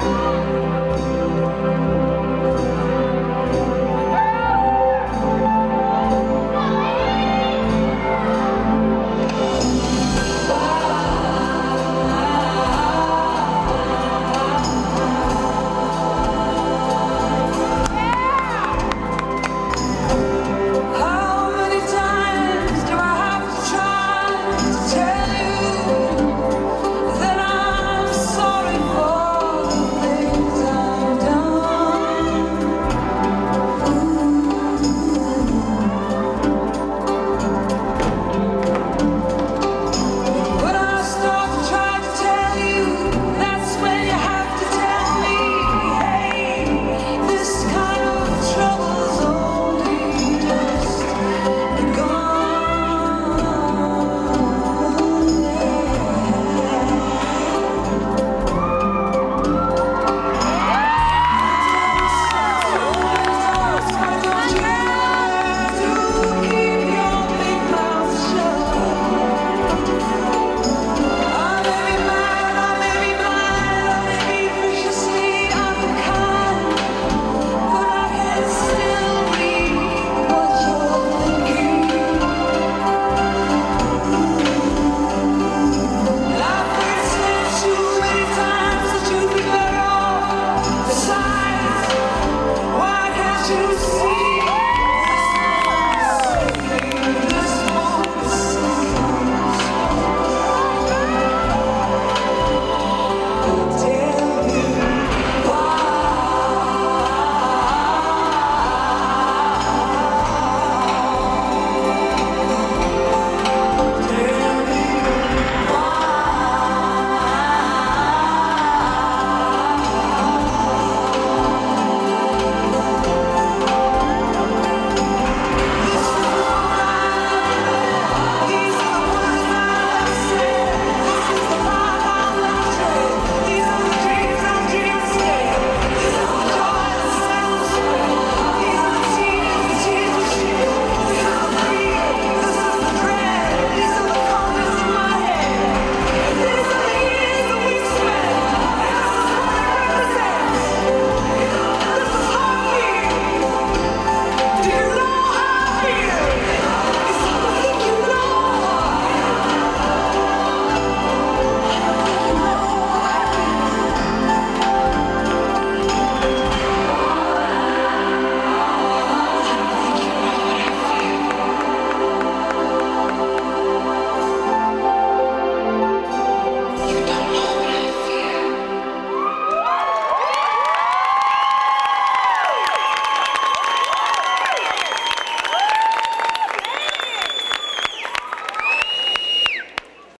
Bye.